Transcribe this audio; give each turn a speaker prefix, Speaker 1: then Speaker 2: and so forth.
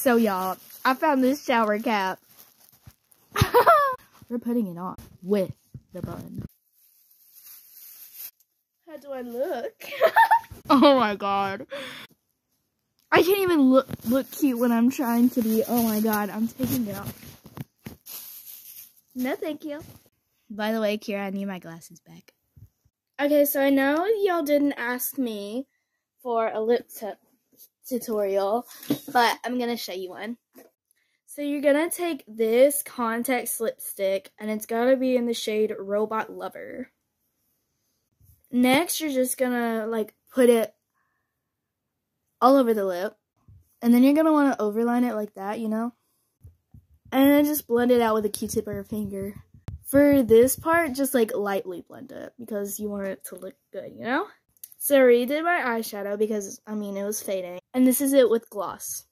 Speaker 1: So y'all, I found this shower cap. We're putting it on with the bun.
Speaker 2: How do I look?
Speaker 1: Oh my god. I can't even look look cute when I'm trying to be. Oh my god, I'm taking it off.
Speaker 2: no, thank you.
Speaker 1: By the way, Kira, I need my glasses back.
Speaker 2: Okay, so I know y'all didn't ask me for a lip tip tutorial, but I'm gonna show you one. So you're gonna take this Context lipstick, and it's gotta be in the shade Robot Lover. Next, you're just gonna like put it all over the lip, and then you're gonna want to overline it like that, you know, and then just blend it out with a Q-tip or a finger. For this part, just like lightly blend it because you want it to look good, you know. So I redid my eyeshadow because I mean it was fading, and this is it with gloss.